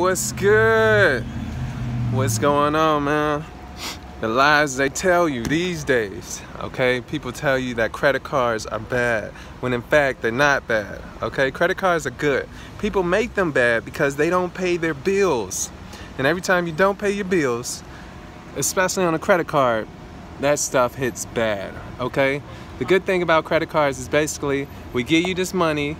what's good? What's going on, man? The lies they tell you these days, okay? People tell you that credit cards are bad, when in fact they're not bad, okay? Credit cards are good. People make them bad because they don't pay their bills. And every time you don't pay your bills, especially on a credit card, that stuff hits bad, okay? The good thing about credit cards is basically we give you this money,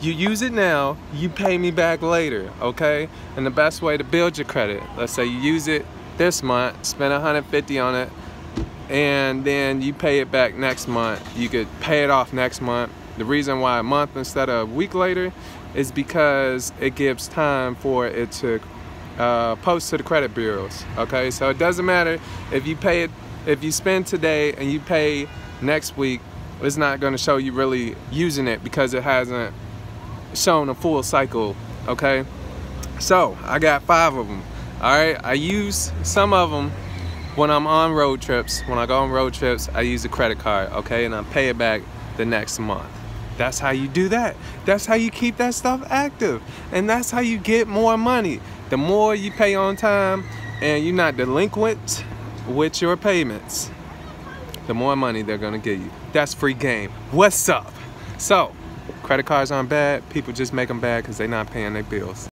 you use it now, you pay me back later, okay? And the best way to build your credit, let's say you use it this month, spend 150 on it, and then you pay it back next month. You could pay it off next month. The reason why a month instead of a week later is because it gives time for it to uh, post to the credit bureaus. Okay, so it doesn't matter if you pay it, if you spend today and you pay next week, it's not going to show you really using it because it hasn't shown a full cycle. Okay, so I got five of them. All right, I use some of them when I'm on road trips. When I go on road trips, I use a credit card. Okay, and I pay it back the next month. That's how you do that. That's how you keep that stuff active. And that's how you get more money. The more you pay on time and you're not delinquent with your payments, the more money they're gonna give you. That's free game. What's up? So, credit cards aren't bad. People just make them bad because they're not paying their bills.